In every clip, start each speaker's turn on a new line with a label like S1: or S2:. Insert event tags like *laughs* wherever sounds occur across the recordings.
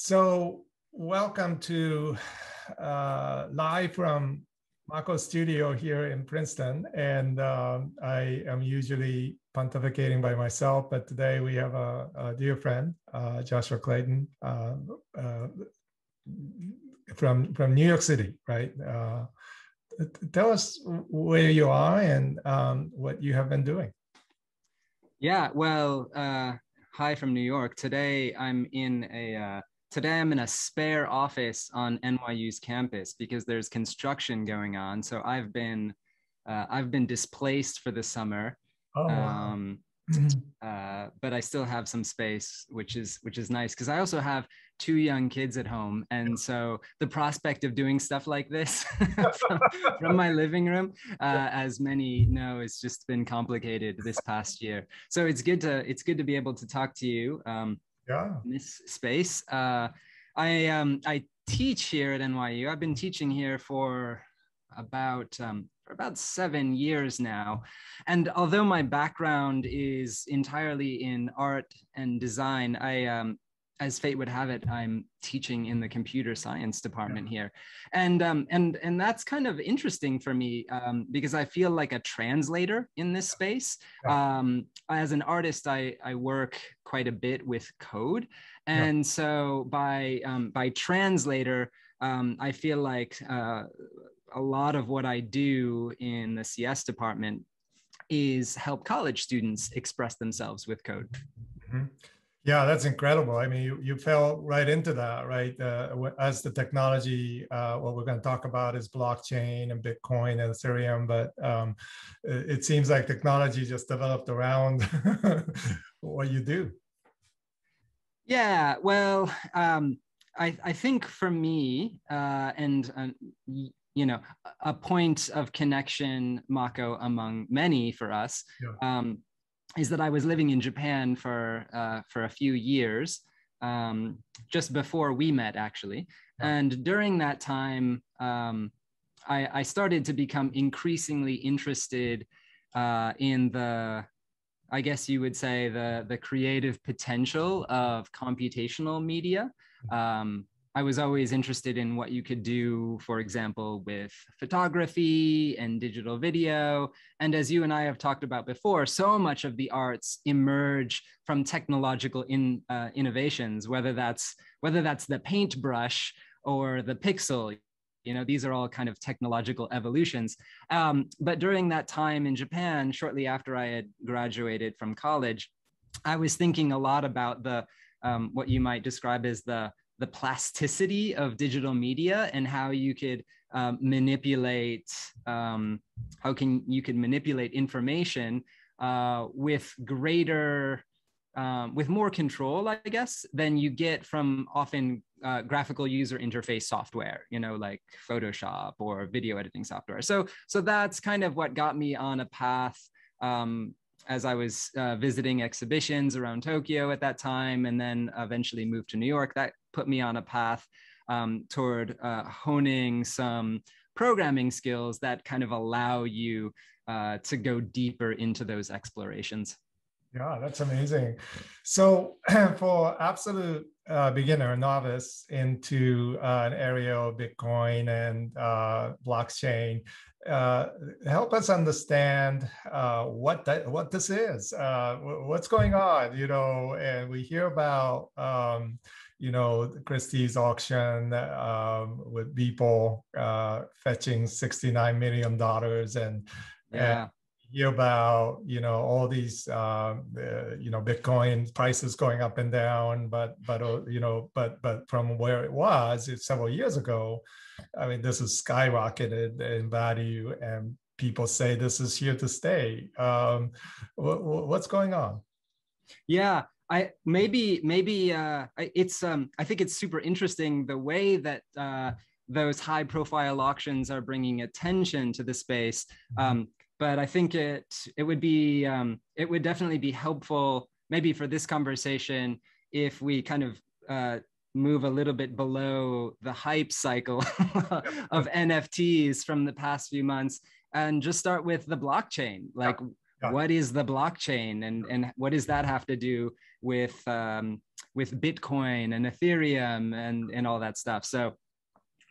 S1: So, welcome to uh, live from Mako Studio here in Princeton. And um, I am usually pontificating by myself, but today we have a, a dear friend, uh, Joshua Clayton, uh, uh from from New York City, right? Uh, tell us where you are and um, what you have been doing.
S2: Yeah, well, uh, hi from New York. Today I'm in a today I'm in a spare office on NYU's campus because there's construction going on. So I've been uh, I've been displaced for the summer. Oh, wow. um, mm-hmm. uh, but I still have some space, which is which is nice because I also have two young kids at home, and so the prospect of doing stuff like this *laughs* from, from, my living room, uh, as many know, has just been complicated this past year. So it's good to it's good to be able to talk to you. Um, yeah. in this space. Uh, I um, I teach here at NYU. I've been teaching here for about um, for about seven years now, and although my background is entirely in art and design, I um, as fate would have it, I'm teaching in the computer science department here, and um, and and that's kind of interesting for me um, because I feel like a translator in this space. Um, as an artist, I I work quite a bit with code, and so by um, by translator, um, I feel like uh, a lot of what I do in the CS department is help college students express themselves with code. Mm-hmm.
S1: Yeah, that's incredible. I mean, you, you fell right into that, right? Uh, as the technology, uh, what we're going to talk about is blockchain and Bitcoin and Ethereum, but um, it, seems like technology just developed around *laughs* what you do.
S2: Yeah, well, um, I, I think for me, uh, and uh, you know, a point of connection, Mako, among many for us, yeah. um, is that I was living in Japan for uh, for a few years, um, just before we met, actually. And during that time, um, I, I, started to become increasingly interested uh, in the, I guess you would say, the the creative potential of computational media. Um, I was always interested in what you could do, for example, with photography and digital video. And as you and I have talked about before, so much of the arts emerge from technological in, uh, innovations, whether that's whether that's the paintbrush or the pixel. You know, these are all kind of technological evolutions. Um, but during that time in Japan, shortly after I had graduated from college, I was thinking a lot about the um, what you might describe as the the plasticity of digital media and how you could um, manipulate um, how can you can manipulate information uh, with greater um, with more control i guess than you get from often uh, graphical user interface software you know like photoshop or video editing software. So so that's kind of what got me on a path um, as I was uh, visiting exhibitions around Tokyo at that time, and then eventually moved to New York, that put me on a path um, toward uh, honing some programming skills that kind of allow you uh, to go deeper into those explorations.
S1: Yeah, that's amazing. So, *clears throat* for absolute uh, beginner, novice into uh, an area of Bitcoin and uh, blockchain, uh, help us understand uh, what that what this is, uh, what's going on. You know, and we hear about. Um, you know Christie's auction um, with Beeple fetching sixty nine million dollars, and yeah. And, hear about you know all these uh, uh, you know bitcoin prices going up and down but but uh, you know but but from where it was several years ago i mean this has skyrocketed in value and people say this is here to stay. Um, what, what's going on?
S2: Yeah I maybe maybe uh, it's um, I think it's super interesting the way that uh, those high profile auctions are bringing attention to the space. Mm-hmm. Um, but I think it it would be um, it would definitely be helpful maybe for this conversation if we kind of uh, move a little bit below the hype cycle *laughs* of NFTs from the past few months and just start with the blockchain. Like, yeah. What is the blockchain and, and what does that have to do with, um, with Bitcoin and Ethereum and, and all that stuff. So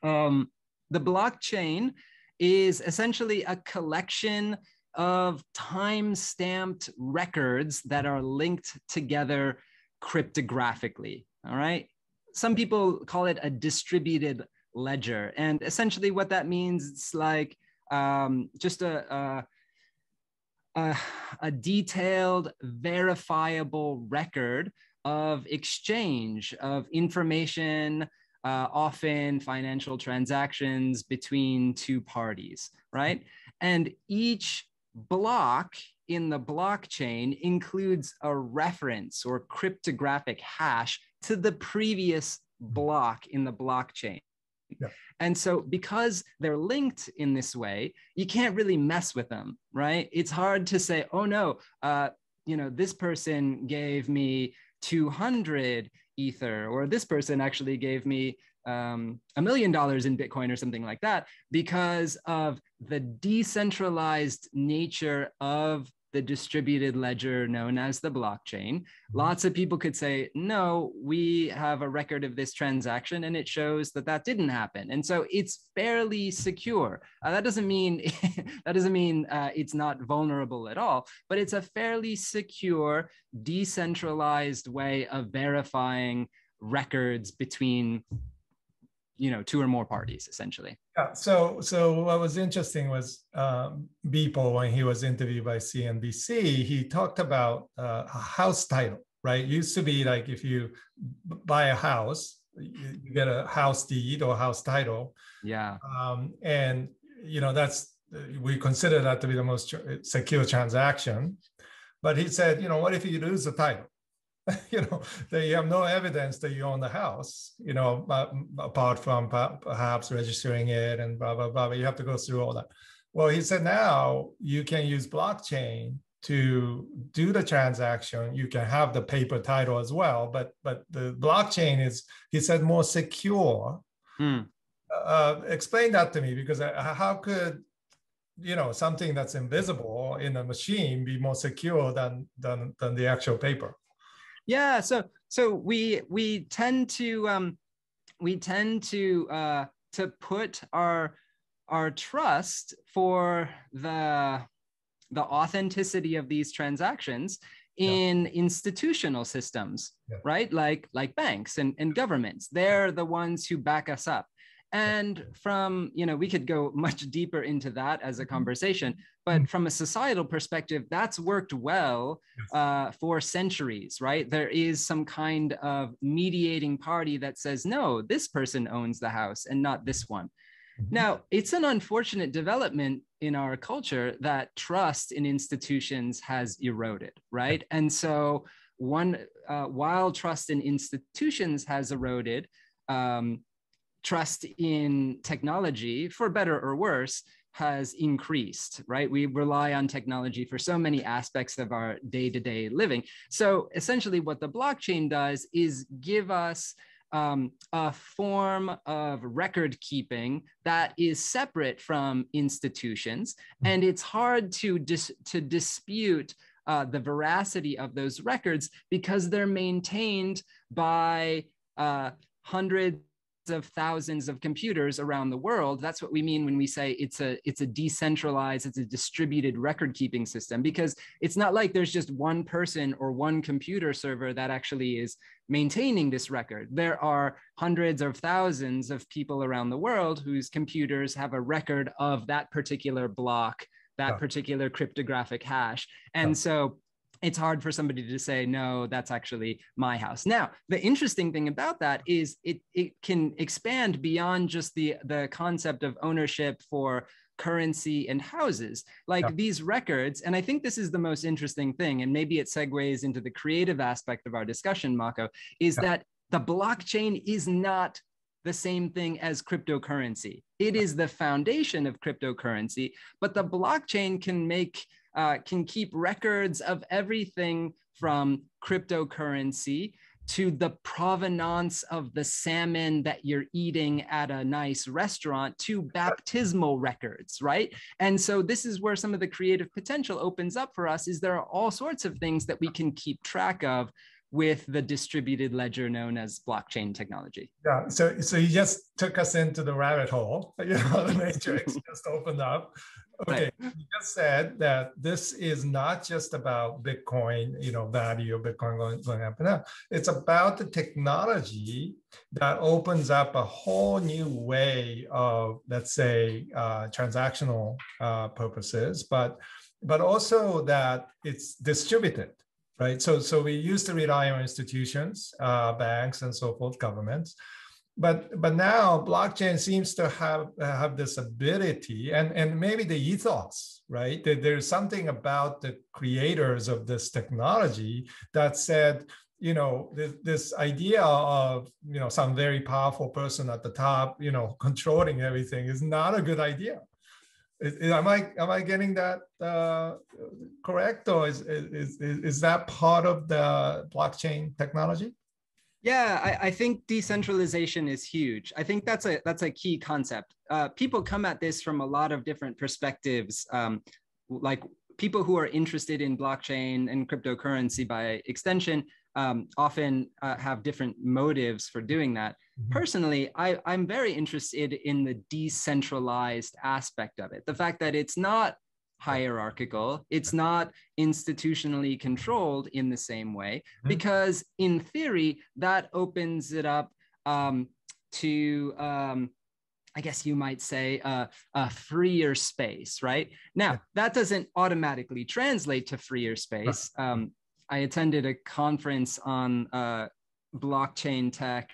S2: um, the blockchain is essentially a collection of time stamped records that are linked together cryptographically. All right. Some people call it a distributed ledger. And essentially, what that means, it's like um, just a, a a, a, detailed, verifiable record of exchange of information, uh, often financial transactions between two parties, right? And each block in the blockchain includes a reference or cryptographic hash to the previous block in the blockchain. And so, because they're linked in this way, you can't really mess with them, right? It's hard to say, oh no, uh, you know, this person gave me 200 Ether, or this person actually gave me um, a million dollars in Bitcoin or something like that because of the decentralized nature of the distributed ledger known as the blockchain. Mm-hmm. Lots of people could say, no, we have a record of this transaction and it shows that that didn't happen. And so it's fairly secure. Uh, that doesn't mean *laughs* that doesn't mean uh, it's not vulnerable at all, but it's a fairly secure, decentralized way of verifying records between you know two or more parties essentially.
S1: Yeah so so what was interesting was um, Beeple when he was interviewed by cnbc he talked about uh, a house title right? It used to be like if you buy a house you get a house deed or house title.
S2: Yeah.
S1: Um, and you know that's we consider that to be the most secure transaction. But he said you know what if you lose the title *laughs* you know, they have no evidence that you own the house, you know, apart from perhaps registering it and blah, blah, blah. But you have to go through all that. Well, he said now you can use blockchain to do the transaction. You can have the paper title as well, but but the blockchain is, he said, more secure. Hmm. Uh, explain that to me because how could you know something that's invisible in a machine be more secure than than than the actual paper
S2: yeah, so so we we tend to um, we tend to uh, to put our our trust for the the authenticity of these transactions in yeah. institutional systems yeah. right like like banks and, and governments they're the ones who back us up and from you know we could go *laughs* much deeper into that as a mm-hmm. conversation but mm-hmm. from a societal perspective that's worked well uh, for centuries right? There is some kind of mediating party that says no this person owns the house and not this one. Mm-hmm. now it's an unfortunate development in our culture that trust in institutions has eroded right? And so one uh, while trust in institutions has eroded um, trust in technology, for better or worse, has increased, right? We rely on technology for so many aspects of our day to day living. So essentially, what the blockchain does is give us um, a form of record keeping that is separate from institutions. And it's hard to, dis- to dispute uh, the veracity of those records because they're maintained by uh, hundreds of thousands of computers around the world that's what we mean when we say it's a it's a decentralized it's a distributed record keeping system because it's not like there's just one person or one computer server that actually is maintaining this record there are hundreds of thousands of people around the world whose computers have a record of that particular block that yeah. particular cryptographic hash and yeah. so it's hard for somebody to say no that's actually my house now the interesting thing about that is it, it can expand beyond just the the concept of ownership for currency and houses like yeah. these records and i think this is the most interesting thing and maybe it segues into the creative aspect of our discussion mako is yeah. that the blockchain is not the same thing as cryptocurrency it is the foundation of cryptocurrency but the blockchain can make uh, can keep records of everything from cryptocurrency to the provenance of the salmon that you're eating at a nice restaurant to baptismal records right and so this is where some of the creative potential opens up for us is there are all sorts of things that we can keep track of with the distributed ledger known as blockchain technology.
S1: Yeah, so so you just took us into the rabbit hole. *laughs* You know, the matrix *laughs* just opened up. Okay, right. you just said that this is not just about Bitcoin, you know, value of Bitcoin going, going up and up. It's about the technology that opens up a whole new way of, let's say, uh, transactional uh, purposes, but but also that it's distributed right? So, so we used to rely on institutions, uh, banks, and so forth, governments. But, but now blockchain seems to have, have this ability and, and maybe the ethos, right? There's something about the creators of this technology that said, you know this, this idea of you know some very powerful person at the top you know *laughs* controlling everything is not a good idea is, am I am I getting that uh, correct, or is, is is is that part of the blockchain technology?
S2: Yeah, I, I, think decentralization is huge. I think that's a that's a key concept. Uh, people come at this from a lot of different perspectives. Um, like people who are interested in blockchain and cryptocurrency by extension um, often uh, have different motives for doing that. Mm-hmm. Personally, I, I'm very interested in the decentralized aspect of it. The fact that it's not hierarchical, it's not institutionally controlled in the same way, mm-hmm. because in theory, that opens it up um, to um, I guess you might say, uh, a freer space, right? Now, that doesn't automatically translate to freer space. Um, I attended a conference on uh, blockchain tech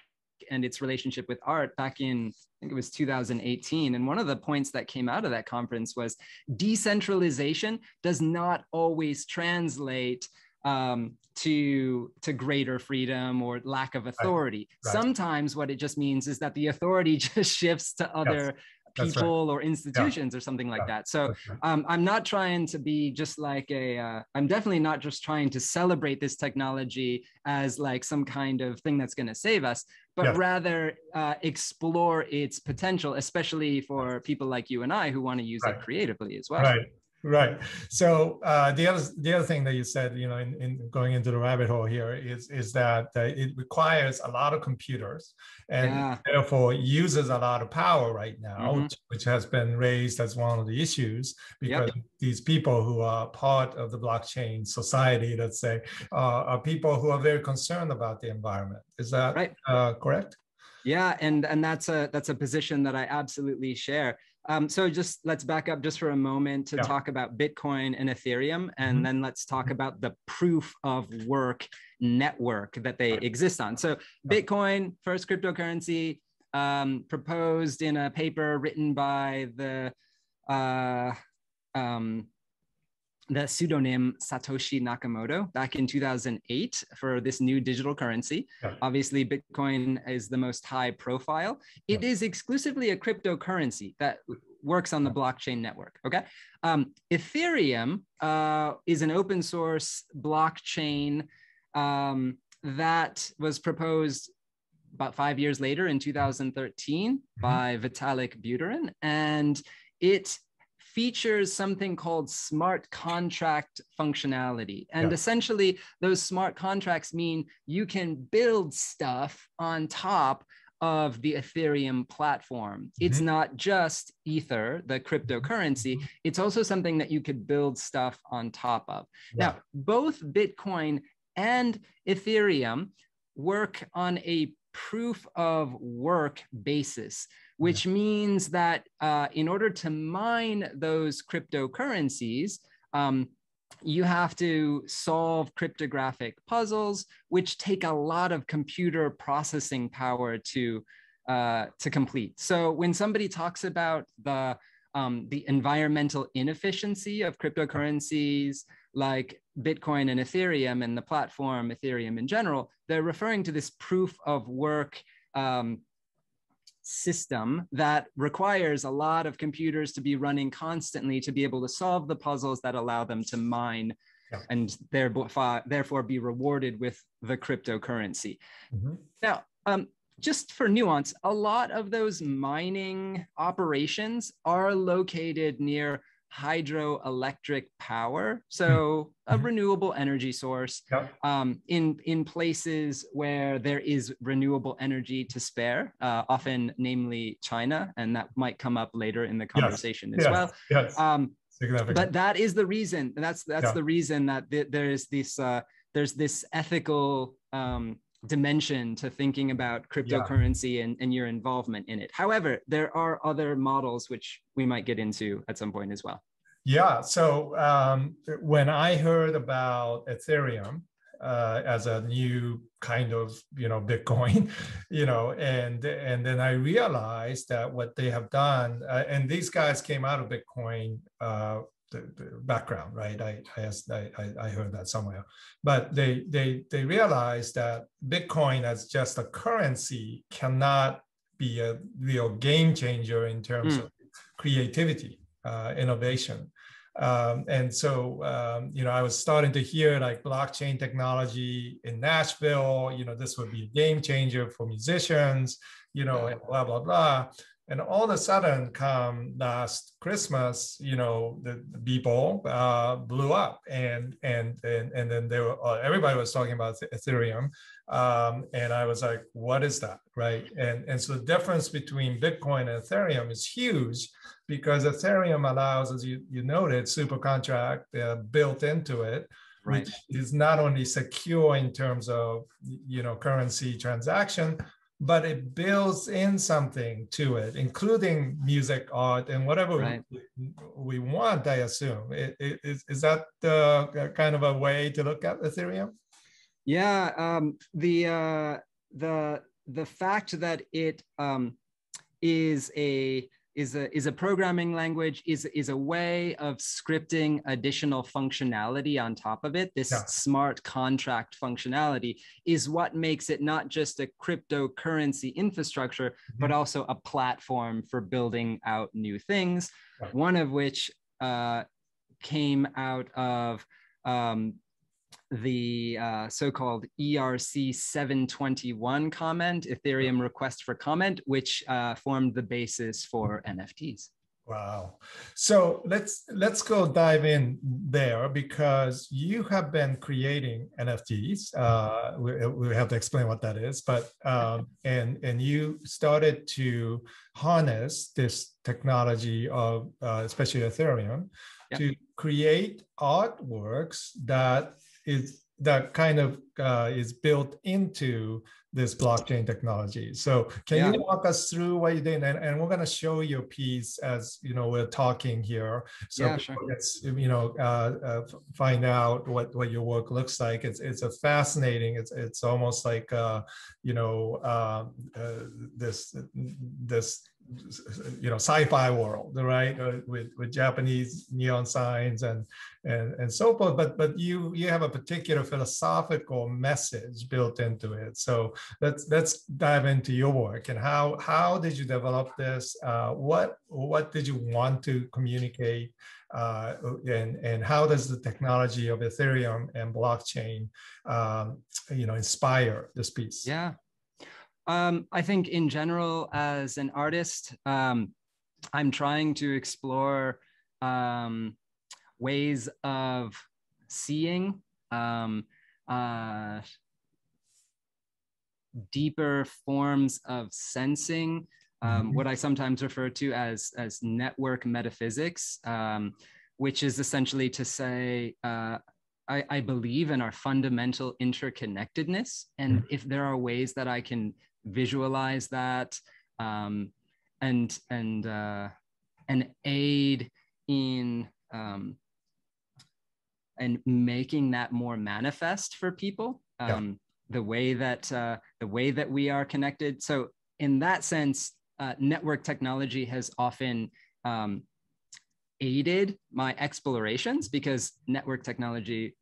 S2: and its relationship with art back in think it was 2018 and one of the points that came out of that conference was decentralization does not always translate um, to to greater freedom or lack of authority. Right. Right. Sometimes what it just means is that the authority *laughs* just shifts to other people right. or institutions yeah. or something like yeah. that. So um, I'm not trying to be just like a. am uh, definitely not just trying to celebrate this technology as like some kind of thing that's going to save us, but yeah. rather uh, explore its potential, especially for people like you and I who want to use right. it creatively as well.
S1: Right right so uh, the other the other thing that you said you know in, in going into the rabbit hole here is is that uh, it requires a lot of computers and yeah. therefore uses a lot of power right now mm-hmm. which, has been raised as one of the issues because yep. these people who are part of the blockchain society let's say uh, are people who are very concerned about the environment is that right. Uh, correct
S2: yeah and and that's a that's a position that i absolutely share um, so just let's back up just for a moment to yeah. talk about Bitcoin and Ethereum, and mm-hmm. then let's talk about the proof of work network that they exist on. So Bitcoin, first cryptocurrency, um, proposed in a paper written by the uh, um, the pseudonym Satoshi Nakamoto back in 2008 for this new digital currency. Yeah. Obviously, Bitcoin is the most high profile. It yeah. is exclusively a cryptocurrency that works on the blockchain network. Okay. Um, Ethereum uh, is an open source blockchain um, that was proposed about five years later in 2013 mm-hmm. by Vitalik Buterin. And it features something called smart contract functionality. And yeah. essentially, those smart contracts mean you can build stuff on top of the Ethereum platform. Mm-hmm. It's not just Ether, the cryptocurrency, mm-hmm. it's also something that you could build stuff on top of. Yeah. Now, both Bitcoin and Ethereum work on a proof of work basis which means that uh, in order to mine those cryptocurrencies, um, you have to solve cryptographic puzzles, which take a lot of computer processing power to, uh, to complete. So when somebody talks about the, um, the environmental inefficiency of cryptocurrencies like Bitcoin and Ethereum and the platform Ethereum in general, they're referring to this proof of work um, system that requires a lot of computers to be running constantly to be able to solve the puzzles that allow them to mine yeah. and therefore, therefore be rewarded with the cryptocurrency. Mm-hmm. Now, um, just for nuance, a lot of those mining operations are located near hydroelectric power, so a mm-hmm. renewable energy source um, in in places where there is renewable energy to spare, uh, often namely China, and that might come up later in the conversation yes. as yes. well.
S1: Yes. Um,
S2: but that is the reason. That's that's yeah. the reason that th- there is this uh, there's this ethical um, dimension to thinking about cryptocurrency yeah. and, and your involvement in it. However, there are other models which we might get into at some point as well.
S1: Yeah. So um, when I heard about Ethereum uh, as a new kind of you know *laughs* Bitcoin, you know, and and then I realized that what they have done, uh, and these guys came out of Bitcoin uh, background, right? I I, I I heard that somewhere, but they they they realized that Bitcoin as just a currency cannot be a real game changer in terms mm. of creativity, uh, innovation. Um, and so, um, you know, I was starting to hear like blockchain technology in Nashville, you know, this would be a game changer for musicians, you know, and blah, blah, blah. And all of a sudden, come last Christmas, you know, the, the Beeple uh, blew up, and and and and then they were uh, everybody was talking about Ethereum, um, and I was like, what is that, right? And and so the difference between Bitcoin and Ethereum is huge, because Ethereum allows, as you you noted, super contract uh, built into it, right. which is not only secure in terms of you know currency transaction but it builds in something to it, including music, art, and whatever right. we, we, want. I assume it, it, is, is that the kind of a way to look at Ethereum?
S2: Yeah, um, the uh, the the fact that it um, is a is a is a programming language is is a way of scripting additional functionality on top of it this yeah. smart contract functionality is what makes it not just a cryptocurrency infrastructure mm-hmm. but also a platform for building out new things one of which uh, came out of um, the uh, so-called ERC 721 comment, Ethereum request for comment, which uh, formed the basis for NFTs.
S1: Wow. So let's let's go dive in there because you have been creating NFTs. Uh, we, we have to explain what that is, but um, *laughs* and and you started to harness this technology of uh, especially Ethereum yep. to create artworks that is that kind of uh, is built into this blockchain technology. So can yeah. you walk us through what you did? And, and we're going to show your piece as you know we're talking here. So yeah, sure. it's you know uh, uh, find out what what your work looks like. It's it's a fascinating. It's it's almost like uh, you know um, uh, this this you know sci-fi world right? Uh, with with japanese neon signs and and and so forth. But but you you have a particular philosophical message built into it. So let's let's dive into your work and how how did you develop this? Uh, what what did you want to communicate? Uh, and and how does the technology of ethereum and blockchain um, you know inspire this piece?
S2: Yeah um, I think in general, as an artist, um, I'm trying to explore um, ways of seeing um, uh, deeper forms of sensing, um, mm-hmm. what I sometimes refer to as, as network metaphysics, um, which is essentially to say, uh, I, I, believe in our fundamental interconnectedness. And mm-hmm. if there are ways that I can visualize that um, and and uh, and aid in um, and making that more manifest for people um, yeah. the way that uh, the way that we are connected so in that sense uh, network technology has often um, aided my explorations because network technology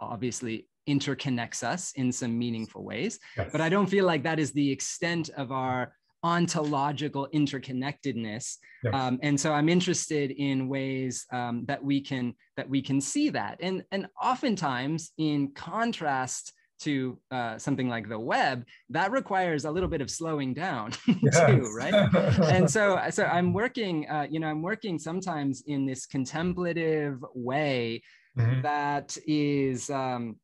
S2: obviously interconnects us in some meaningful ways. Yes. But I don't feel like that is the extent of our ontological interconnectedness um, and so i'm interested in ways um, that we can that we can see that and and oftentimes in contrast to uh, something like the web that requires a little bit of slowing down *laughs* yes. too right and so *laughs* so i'm working uh, you know i'm working sometimes in this contemplative way mm-hmm. that is um,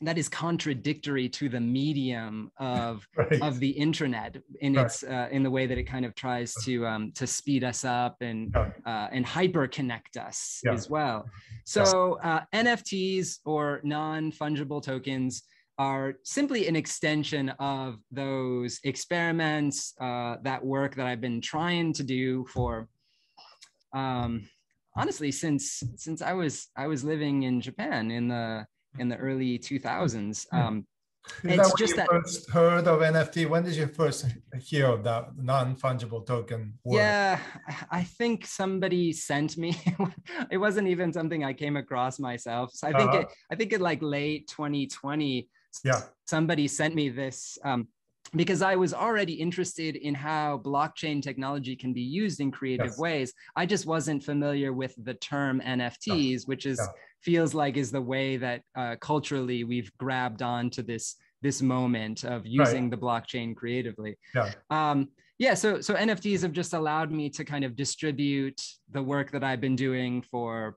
S2: that is contradictory to the medium of *laughs* right. of the internet in right. its uh, in the way that it kind of tries to um, to speed us up and yeah. uh, and hyper connect us yeah. as well. So uh, NFTs or non fungible tokens are simply an extension of those experiments, uh, that work that I've been trying to do for. Um, honestly, since since I was I was living in Japan in the in the early 2000s. Hmm. Um,
S1: Is it's that just that first heard of NFT. When did you first hear of that non-fungible token?
S2: Word? Yeah, I think somebody sent me. *laughs* it wasn't even something I came across myself. So I think uh-huh. it. I think it like late 2020.
S1: Yeah.
S2: Somebody sent me this um, because I was already interested in how blockchain technology can be used in creative yes. ways. I just wasn't familiar with the term NFTs, which is yeah. feels like is the way that uh, culturally we've grabbed onto this this moment of using right. the blockchain creatively.
S1: Yeah.
S2: Um, yeah. So so NFTs have just allowed me to kind of distribute the work that I've been doing for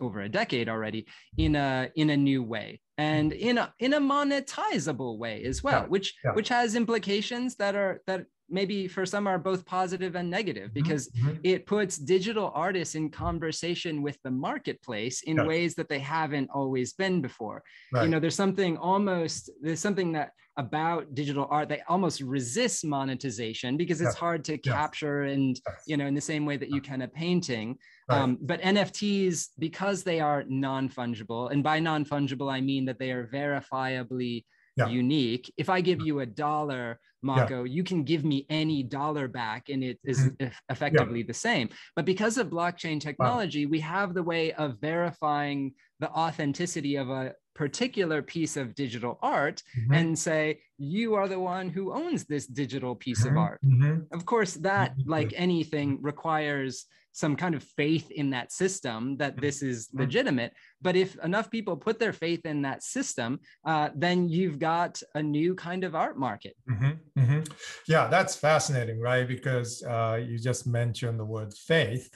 S2: over a decade already in a in a new way and in a in a monetizable way as well, yeah, which yeah. which has implications that are that maybe for some are both positive and negative mm-hmm, because mm-hmm. it puts digital artists in conversation with the marketplace in yeah. ways that they haven't always been before right. you know there's something almost there's something that about digital art that almost resists monetization because it's yeah. hard to yeah. capture and you know in the same way that you can a painting right. um, but nfts because they are non-fungible and by non-fungible i mean that they are verifiably yeah. unique. If I give you a dollar, Mako, yeah. you can give me any dollar back and it is mm-hmm. effectively yeah. the same. But because of blockchain technology, wow. we have the way of verifying the authenticity of a particular piece of digital art mm-hmm. and say, you are the one who owns this digital piece mm-hmm. of art. Mm-hmm. Of course, that, mm-hmm. like anything, requires some kind of faith in that system that this is mm-hmm. legitimate. But if enough people put their faith in that system, uh, then you've got a new kind of art market.
S1: Mm-hmm, mm-hmm. Yeah, that's fascinating, right? Because uh, you just mentioned the word faith.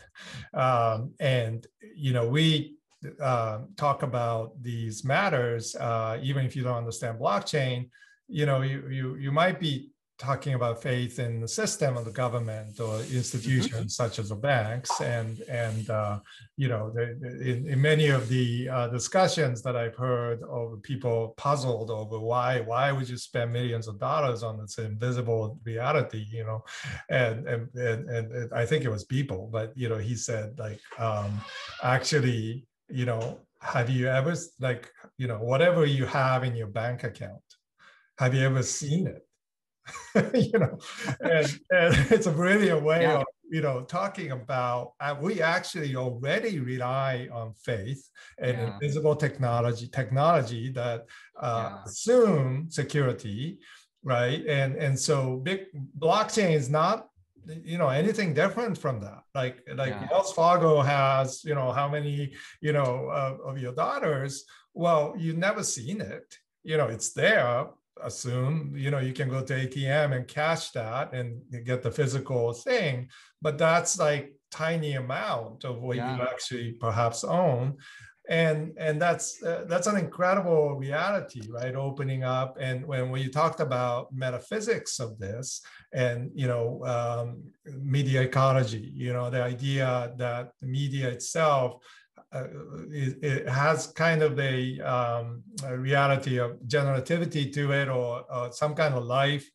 S1: Um, and, you know, we uh, talk about these matters, uh, even if you don't understand blockchain, you know, you, you, you might be talking about faith in the system of the government or institutions mm-hmm. such as the banks and and uh, you know the, in, in, many of the uh, discussions that i've heard of people puzzled over why why would you spend millions of dollars on this invisible reality you know and and and, and i think it was Beeple but you know he said like um, actually you know have you ever like you know whatever you have in your bank account have you ever seen it *laughs* you know, and, and *laughs* it's a brilliant way yeah. of you know talking about uh, we actually already rely on faith and yeah. invisible technology technology that uh, yeah. assume security right and and so big blockchain is not you know anything different from that like like yeah. wells fargo has you know how many you know uh, of your daughters well you've never seen it you know it's there assume you know you can go to atm and cash that and get the physical thing but that's like tiny amount of what yeah. you actually perhaps own and and that's uh, that's an incredible reality right opening up and when, when you talked about metaphysics of this and you know um, media ecology you know the idea that the media itself it, it, has kind of a, um, a, reality of generativity to it or, or, some kind of life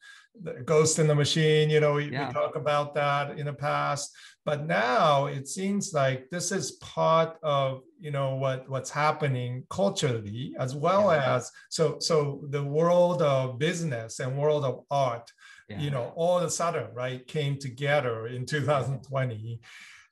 S1: ghost in the machine you know we, yeah. we talk about that in the past but now it seems like this is part of you know what what's happening culturally as well yeah. as so so the world of business and world of art yeah. you know all of a sudden right came together in 2020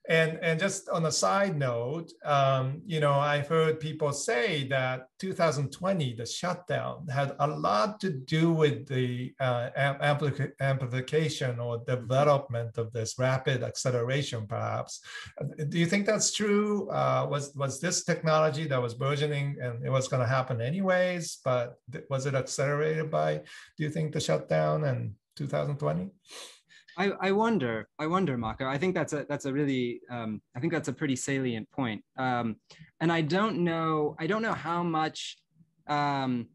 S1: And, and just on a side note, um, you know, I've heard people say that 2020, the shutdown, had a lot to do with the uh, amplific- amplification or development of this rapid acceleration, perhaps. Do you think that's true? Uh, was was this technology that was burgeoning and it was going to happen anyways, but was it accelerated by? Do you think the shutdown and 2020?
S2: I, I wonder, I wonder, Mako. I think that's a that's a really, um, I think that's a pretty salient point. Um, and I don't know, I don't know how much um,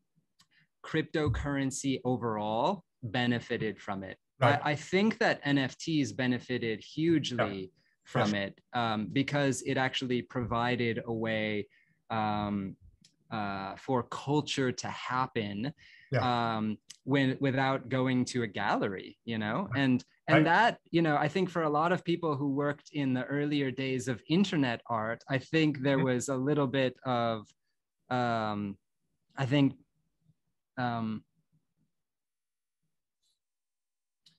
S2: cryptocurrency overall benefited from it. Right. I, I, think that NFTs benefited hugely yeah. from yes. it um, because it actually provided a way um, uh, for culture to happen yeah. um, when without going to a gallery, you know, and and that you know i think for a lot of people who worked in the earlier days of internet art i think there was a little bit of um i think um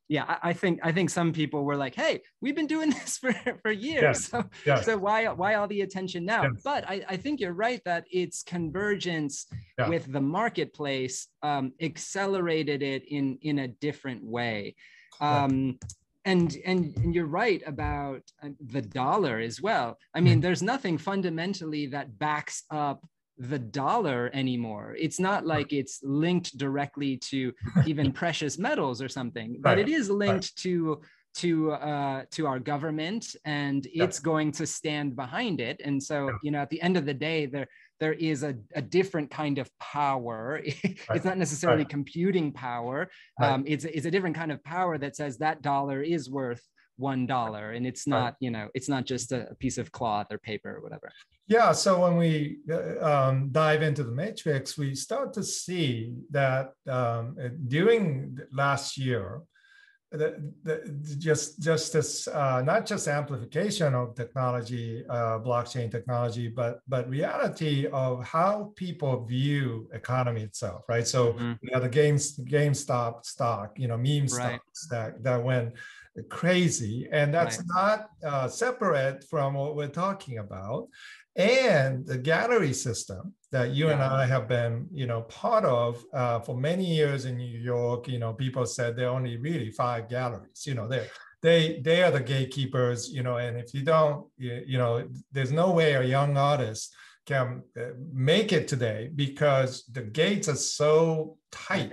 S2: yeah I, I, think i think some people were like hey we've been doing *laughs* this for for years yes. so yes. so why why all the attention now yes. but I, I think you're right that its convergence yeah. with the marketplace um, accelerated it in in a different way um, and, and and you're right about uh, the dollar as well. I mean, hmm. there's nothing fundamentally that backs up the dollar anymore. It's not like it's linked directly to *laughs* even precious metals or something, but it is linked right. to to uh, to our government, and it's going to stand behind it. And so, you know, at the end of the day, there there is a, a different kind of power. *laughs* it's right. not necessarily right. computing power. Right. Um, it's, it's a different kind of power that says that dollar is worth one dollar and it's not you know it's not just a, piece of cloth or paper or whatever
S1: yeah so when we uh, um, dive into the matrix we start to see that um, during last year the, the, just just this uh, not just amplification of technology, uh, blockchain technology, but but reality of how people view economy itself, right? So mm-hmm. we have the games GameStop stock, you know, meme right. stocks that that went crazy, and that's right. not uh, separate from what we're talking about and the gallery system that you yeah. and I have been, you know, part of uh, for many years in New York. You know, people said there are only really five galleries. You know, they they they are the gatekeepers. You know, and if you don't, you, you know, there's no way a young artist can uh, make it today because the gates are so tight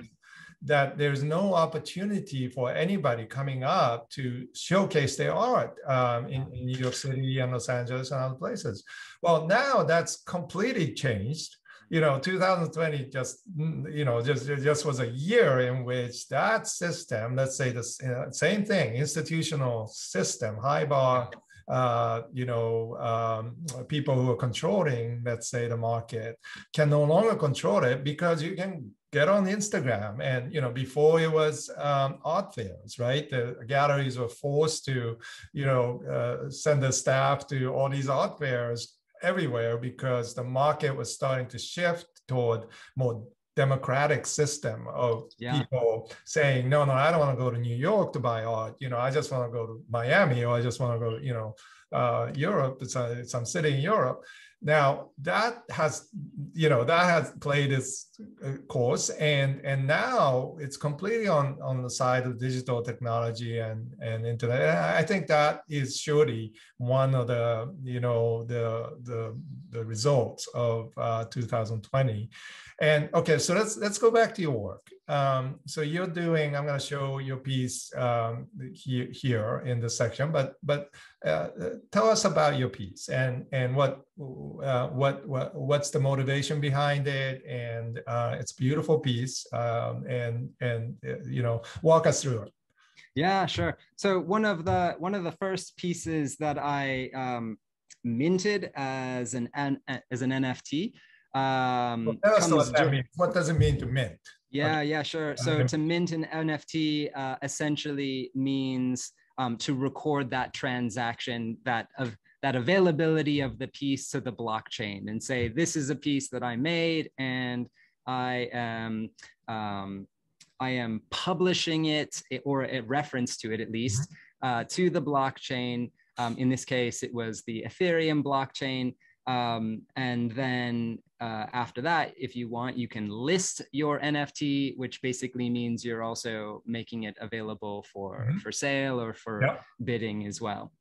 S1: that there's no opportunity for anybody coming up to showcase their art um, in, in, New York City and Los Angeles and other places. Well, now that's completely changed. You know, 2020 just you know just just was a year in which that system, let's say the same thing, institutional system, high bar. Uh, you know, um, people who are controlling, let's say, the market, can no longer control it because you can get on Instagram. And you know, before it was um, art fairs, right? The galleries were forced to, you know, uh, send their staff to all these art fairs everywhere because the market was starting to shift toward more democratic system of yeah. people saying no no i don't want to go to new york to buy art you know i just want to go to miami or i just want to go to you know uh, europe it's a, some city in europe now that has, you know, that has played its uh, course, and and now it's completely on on the side of digital technology and and internet. I think that is surely one of the you know the the the results of uh, 2020. And okay, so let's let's go back to your work. Um, so you're doing. I'm going to show your piece um, here here in this section, but but uh, tell us about your piece and and what uh, what what what's the motivation behind it, and uh, it's a beautiful piece, um, and and uh, you know walk us through it.
S2: Yeah, sure. So one of the one of the first pieces that I um, minted as an, an as an NFT um,
S1: well, tell us what that means. What does it mean to mint?
S2: Yeah, okay. yeah, sure. So to mint an NFT uh, essentially means um, to record that transaction, that of that availability of the piece to the blockchain, and say this is a piece that I made, and I am um, I am publishing it or a reference to it at least mm-hmm. uh, to the blockchain Um, in this case, it was the Ethereum blockchain. Um, and then uh, after that, if you want, you can list your NFT, which basically means you're also making it available for, mm-hmm. for sale or for yep. bidding as well.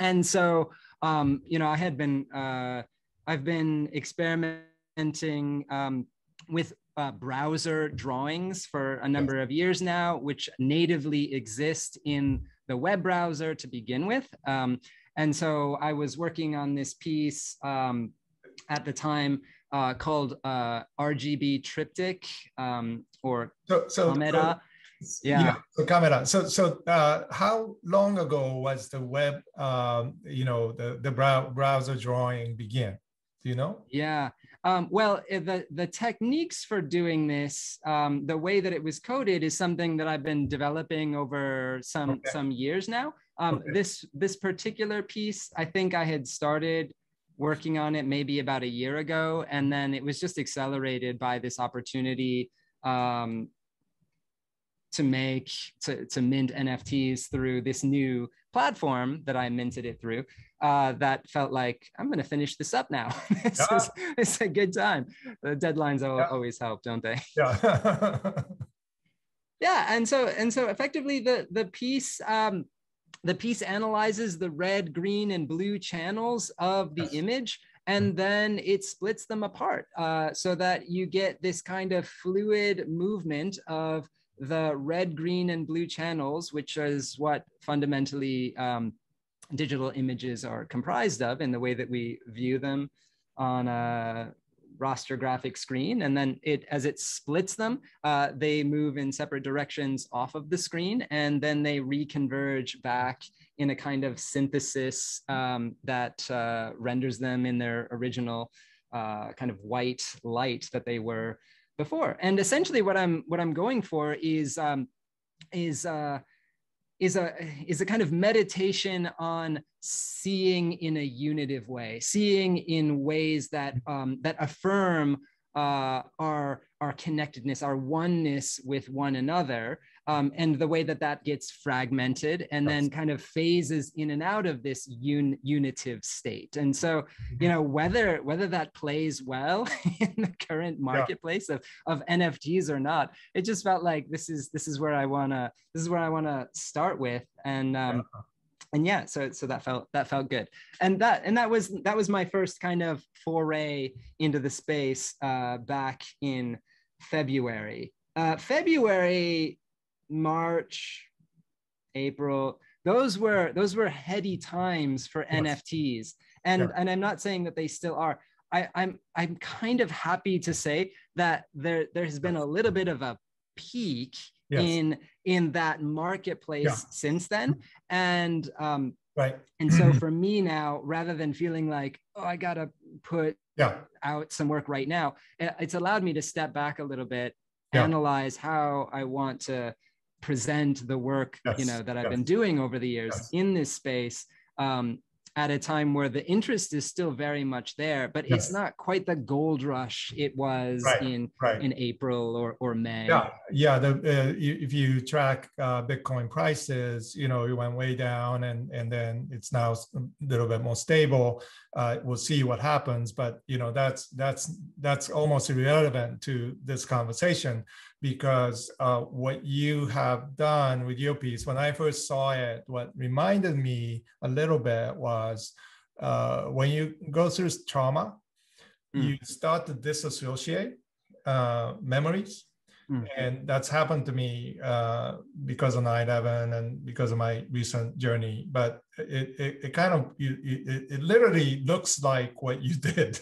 S2: And so, um, you know, I had been, uh, I've been experimenting um, with uh, browser drawings for a number of years now, which natively exist in the web browser to begin with. Um, and so I was working on this piece um, at the time uh, called uh, RGB Triptych um, or so, so, Camera.
S1: So, yeah. yeah. So camera. So so uh, how long ago was the web, um, you know, the the brow browser drawing begin? Do you know?
S2: Yeah. Um, well, eh, the, the techniques for doing this, um, the way that it was coded is something that I've been developing over some, okay. some years now. Um, okay. This, this particular piece, I think I had started working on it maybe about a year ago, and then it was just accelerated by this opportunity um, to make to, to mint nfts through this new platform that i minted it through uh, that felt like i'm going to finish this up now *laughs* this yeah. is it's a good time the deadlines yeah. always help don't they
S1: yeah *laughs*
S2: yeah and so and so effectively the the piece um, the piece analyzes the red green and blue channels of the yes. image and mm-hmm. then it splits them apart uh, so that you get this kind of fluid movement of the red, green, and blue channels, which is what fundamentally um, digital images are comprised of in the way that we view them on a raster graphic screen. And then it, as it splits them, uh, they move in separate directions off of the screen, and then they reconverge back in a kind of synthesis um, that uh, renders them in their original uh, kind of white light that they were before. And essentially, what I'm what I'm going for is um, is uh, is a is a kind of meditation on seeing in a unitive way, seeing in ways that um, that affirm uh, our our connectedness, our oneness with one another, um, and the way that that gets fragmented and then kind of phases in and out of this un- unitive state. And so, you mm-hmm. know, whether whether that plays well *laughs* in the current marketplace yeah. of, of NFTs or not, it just felt like this is this is where I wanna this is where I wanna start with. And um, yeah and yeah so so that felt that felt good and that and that was that was my first kind of foray into the space uh, back in february uh, february march april those were those were heady times for yes. nfts and yeah. and i'm not saying that they still are I, I'm I'm kind of happy to say that there there has been a little bit of a peak yes. in in that marketplace yeah. since then and um
S1: right
S2: and so *clears throat* for me now rather than feeling like oh i gotta put
S1: yeah.
S2: out some work right now it's allowed me to step back a little bit yeah. analyze how i want to present the work yes. you know that i've been doing over the years yes. in this space um, at a time where the interest is still very much there, but it's not quite the gold rush it was right, in right. in April or, or May.
S1: Yeah, yeah. The, uh, if you track uh, Bitcoin prices, you know, it went way down, and and then it's now a little bit more stable. Uh, we'll see what happens, but you know, that's that's that's almost irrelevant to this conversation because uh, what you have done with your piece, when I first saw it, what reminded me a little bit was uh, when you go through trauma, mm. you start to disassociate uh, memories. Mm. And that's happened to me uh, because of 9-11 and because of my recent journey. But it, it, it kind of, you, it, it literally looks like what you *laughs* did.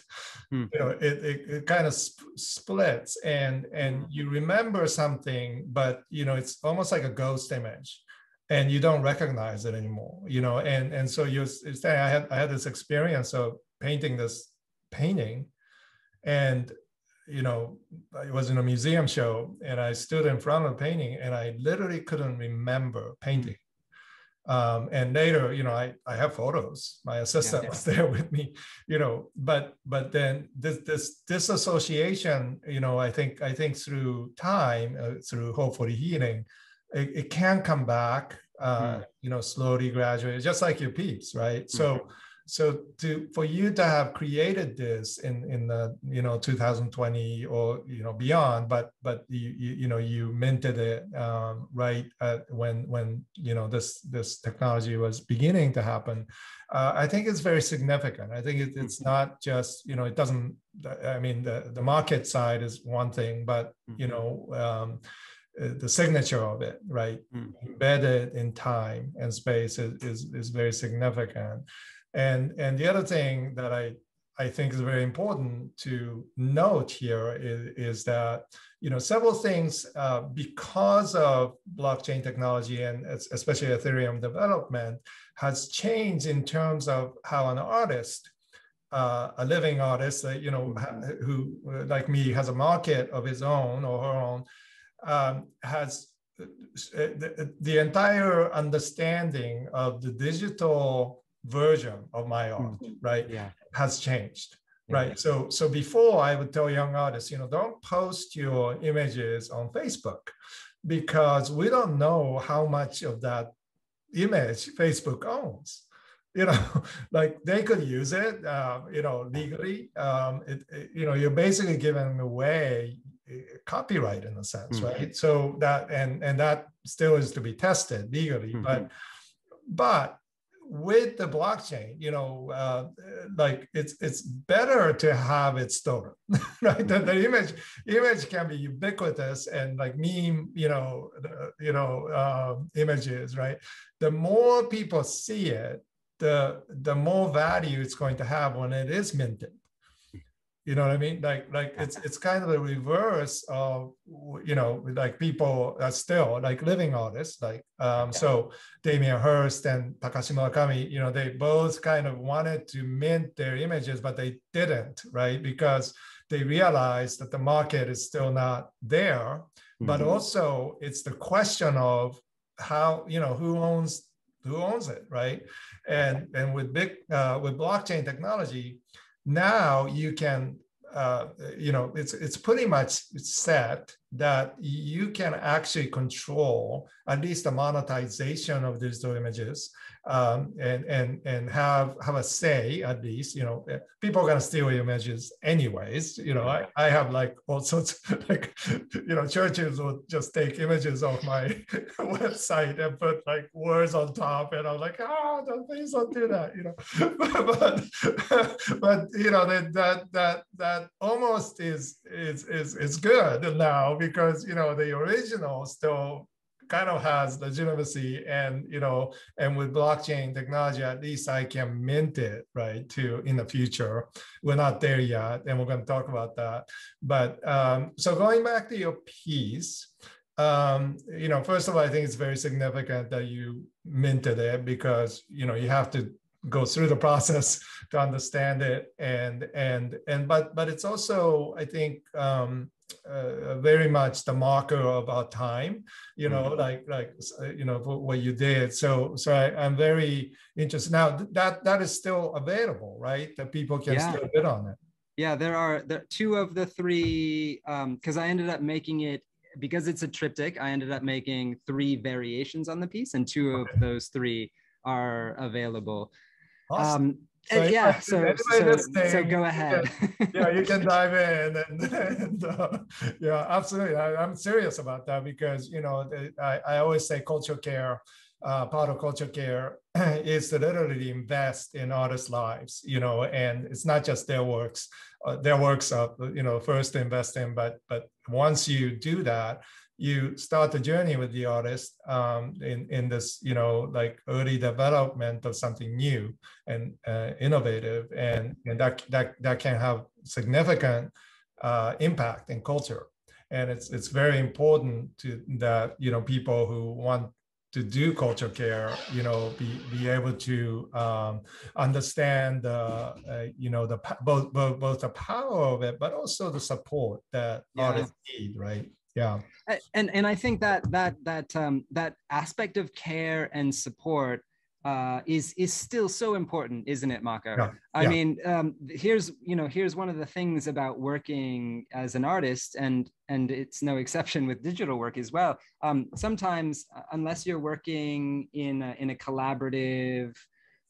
S1: Mm. You know, it, it, it kind of sp- splits and, and you remember something, but, you know, it's almost like a ghost image and you don't recognize it anymore, you know? And, and so you're saying, I had, I had this experience of painting this painting and you know, it was in a museum show and I stood in front of a painting and I literally couldn't remember painting. Um, and later, you know, I, I have photos. My assistant yeah, was *laughs* there with me, you know, but but then this this disassociation, you know, I think I think through time, uh, through hopefully healing, it, it, can come back uh, mm. you know, slowly gradually, just like your peeps, right? Mm-hmm. So so to for you to have created this in in the you know 2020 or you know beyond but but you you, you know you minted it um, right at when when you know this this technology was beginning to happen uh, i think it's very significant i think it, it's mm-hmm. not just you know it doesn't i mean the the market side is one thing but you mm-hmm. know um, uh, the signature of it, right, mm. embedded in time and space is, is, is very significant. And, and the other thing that I, I think is very important to note here is, is that you know several things uh, because of blockchain technology and especially Ethereum development has changed in terms of how an artist, uh, a living artist, uh, you know, mm-hmm. who like me has a market of his own or her own, um, has uh, the, the entire understanding of the digital version of my art, mm-hmm. right,
S2: yeah.
S1: has changed. Yeah. Right. So so before I would tell young artists, you know, don't post your images on Facebook because we don't know how much of that image Facebook owns. *laughs* You know, like they could use it, uh, you know, legally. Um, it, it, you know, you're basically giving away eh, copyright in a sense, mm-hmm. right? So that and and that still is to be tested legally, mm-hmm. but but with the blockchain, you know, uh, like it's it's better to have it stored, *laughs* right? The, the, image image can be ubiquitous and like meme, you know, you know, uh, images, right? The more people see it, the the more value it's going to have when it is minted you know what i mean? Like like it's it's kind of the reverse of you know like people are still like living artists like um so damien hirst and takashi murakami you know they both kind of wanted to mint their images but they didn't right? Because they realized that the market is still not there mm-hmm. but also it's the question of how you know who owns who owns it right? And and with big uh, with blockchain technology now you can uh, you know it's it's pretty much set that you can actually control at least the monetization of digital images um, and and and have have a say at least you know eh, people are going to steal your images anyways you know I, I have like all *laughs* sorts of, like you know churches will just take images of my *laughs* website and put like words on top and i'm like oh, don't, please don't do that you know. *laughs* But but you know that that that that almost is is is is good now because you know the original still kind of has legitimacy and you know and with blockchain technology at least i can mint it right to in the future. We're not there yet and we're going to talk about that. But um, so going back to your piece um, you know first of all i think it's very significant that you minted it because you know you have to go through the *laughs* process to understand it. And and and but but it's also i think um, uh, very much the marker of our time you know mm-hmm. like like uh, you know what you did so so I, am very interested now that that is still available right that people can yeah. still bid on it
S2: yeah there are there two of the three um because i ended up making it because it's a triptych i ended up making three variations on the piece and two of those three are available awesome. um so yeah, so, so, so, go ahead. *laughs*
S1: yeah, you can *laughs* dive in and, and uh, yeah, absolutely. I, am serious about that because you know I, I always say culture care. Uh, part of culture care *clears throat* is to literally invest in artists' lives, you know, and it's not just their works. Uh, their works are, you know, first to invest in, but but once you do that, you start the journey with the artist um, in, in this, you know, like early development of something new and uh, innovative. And, and that, that, that can have significant uh, impact in culture. And it's, it's very important to that, you know, people who want to do culture care, you know, be, be able to um, understand, uh, uh, you know, the both, both both the power of it, but also the support that yeah. artists need, right? Yeah
S2: and and i think that that that um that aspect of care and support uh, is is still so important, isn't it, Mako?
S1: Yeah,
S2: I
S1: yeah.
S2: mean, um, here's you know here's one of the things about working as an artist, and and it's no exception with digital work as well. Um, sometimes, uh, unless you're working in a, in a collaborative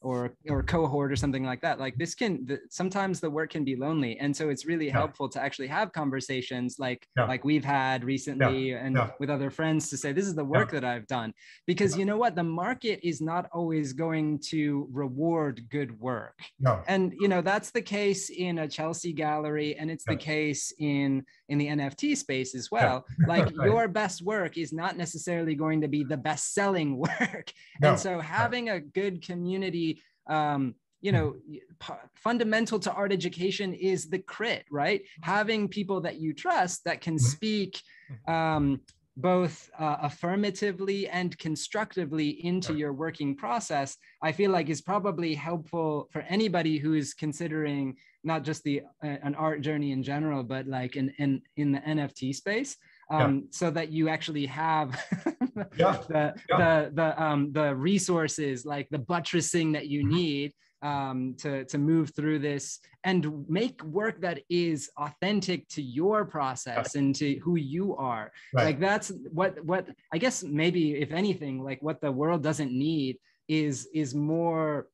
S2: or or cohort or something like that like this can the, sometimes the work can be lonely and so it's really
S1: Yeah.
S2: helpful to actually have conversations like
S1: Yeah.
S2: like we've had recently and
S1: Yeah.
S2: with other friends to say this is the work that i've done because you know what the market is not always going to reward good work
S1: No.
S2: and you know that's the case in a chelsea gallery and it's the case in in the nft space as well *laughs* like
S1: Right.
S2: your best work is not necessarily going to be the best selling *laughs* work
S1: No.
S2: and so having a good community um you know p- fundamental to art education is the crit right? Having people that you trust that can
S1: Mhm.
S2: speak um both uh, affirmatively and constructively into your working process i feel like is probably helpful for anybody who's considering not just the uh, an art journey in general but like in in, in the nft space um, so that you actually have *laughs*
S1: Yeah.
S2: the,
S1: Yeah.
S2: the the um the resources like the buttressing that you
S1: Mm-hmm.
S2: need um to to move through this and make work that is authentic to your process and to who you are
S1: Right.
S2: like that's what what i guess maybe if anything like what the world doesn't need is is more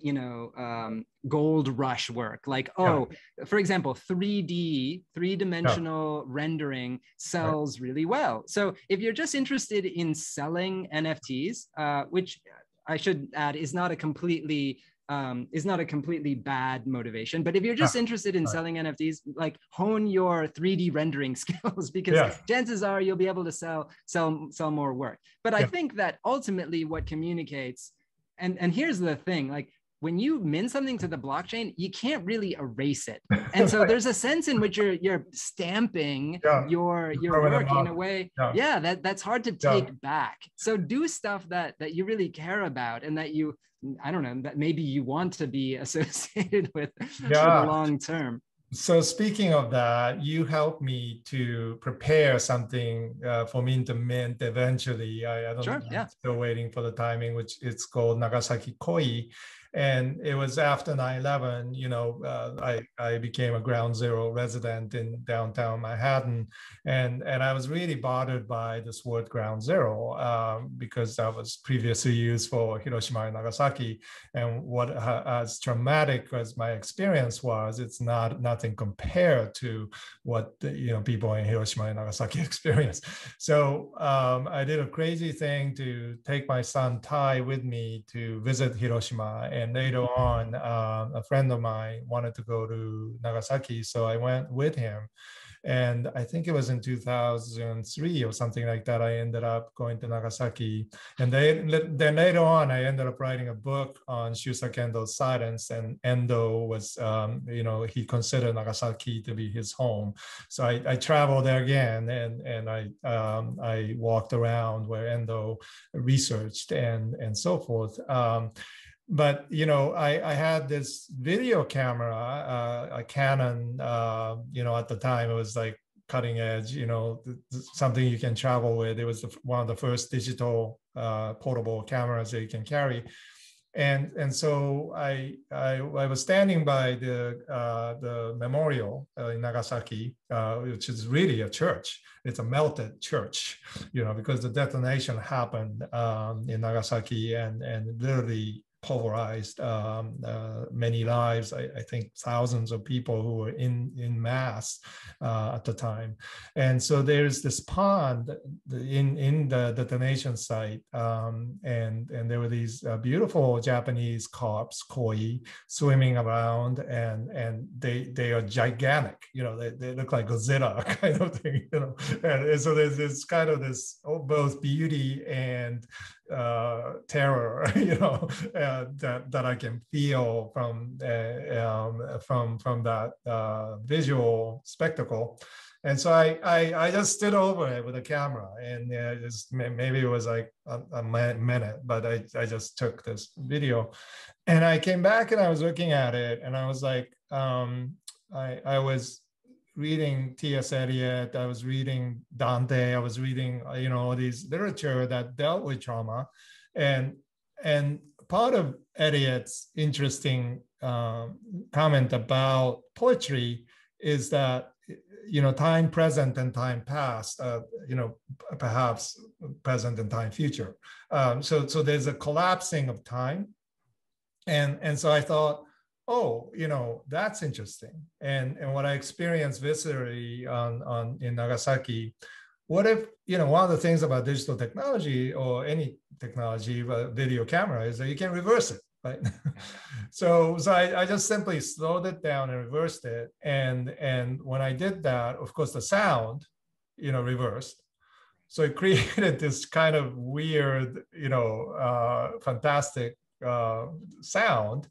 S2: you know um gold rush work like
S1: Yeah.
S2: oh for example 3d three dimensional rendering sells really well so if you're just interested in selling nfts uh, which i should add is not a completely um, is not a completely bad motivation but if you're just
S1: Yeah.
S2: interested in
S1: Right.
S2: selling nfts like hone your 3d rendering *laughs* skills because
S1: Yeah.
S2: chances are you'll be able to sell sell sell more work but i think that ultimately what communicates and and here's the thing like when you min something to the blockchain you can't really erase it. And so *laughs* there's a sense in which you're you're stamping
S1: Yeah.
S2: your your work in a way.
S1: Yeah.
S2: yeah that that's hard to
S1: Yeah.
S2: take back. So do stuff that that you really care about and that you i don't know that maybe you want to be *laughs* associated with for the long term
S1: So speaking of that, you helped me to prepare something uh, for me to mint eventually. I, I don't
S2: Sure,
S1: know.
S2: yeah.
S1: I'm still waiting for the timing, which it's called Nagasaki Koi. And it was after 9-11, you know, uh, I, I became a ground zero resident in downtown Manhattan. And, and I was really bothered by this word ground zero um, because that was previously used for Hiroshima and Nagasaki. And what uh, as traumatic as my experience was, it's not nothing compared to what you know people in Hiroshima and Nagasaki *laughs* experienced. So um, I did a crazy thing to take my son Tai with me to visit Hiroshima, and later on, um, a friend of mine wanted to go to Nagasaki, so I went with him. And I think it was in 2003 or something like that. I ended up going to Nagasaki. And they, then later on, I ended up writing a book on Shusaku Endo's silence. And Endo was, um, you know, he considered Nagasaki to be his home. So I, I traveled there again and, and I, um, I walked around where Endo researched and, and so forth. Um, but you know I, I had this video camera uh, a canon uh, you know at the time it was like cutting edge you know th- th- something you can travel with it was the, one of the first digital uh, portable cameras that you can carry and and so I I, I was standing by the uh, the memorial uh, in Nagasaki, uh, which is really a church. It's a melted church, you know, because the detonation happened um, in Nagasaki and and literally pulverized um, uh, many lives. I, I, think thousands of people who were in in mass uh, at the time, and so there's this pond in in the detonation site, um, and and there were these uh, beautiful Japanese carps, koi, swimming around, and and they they are gigantic. You know, they, they look like Godzilla *laughs* kind of thing. You know, and, and so there's this kind of this oh, both beauty and uh, terror, *laughs* you know, uh, that that I can feel from uh, um, from from that uh, visual spectacle. And so I, I, I just stood over it with a camera, and uh, just maybe it was like a, a, minute, but I, I just took this video, and I came back and I was looking at it, and I was like, um, I, I was reading T.S. Eliot, I was reading Dante, I was reading, you know, all these literature that dealt with trauma, and and part of Eliot's interesting um, comment about poetry is that you know time present and time past uh, you know perhaps present and time future um, so so there's a collapsing of time and and so i thought oh you know that's interesting. And and what i experienced viscerally on on in nagasaki what if you know one of the things about digital technology or any technology video camera is that you can reverse it right? *laughs* So so I, I just simply slowed it down and reversed it. And and when i did that of course the sound you know reversed. So it *laughs* created this kind of weird you know uh, fantastic uh, sound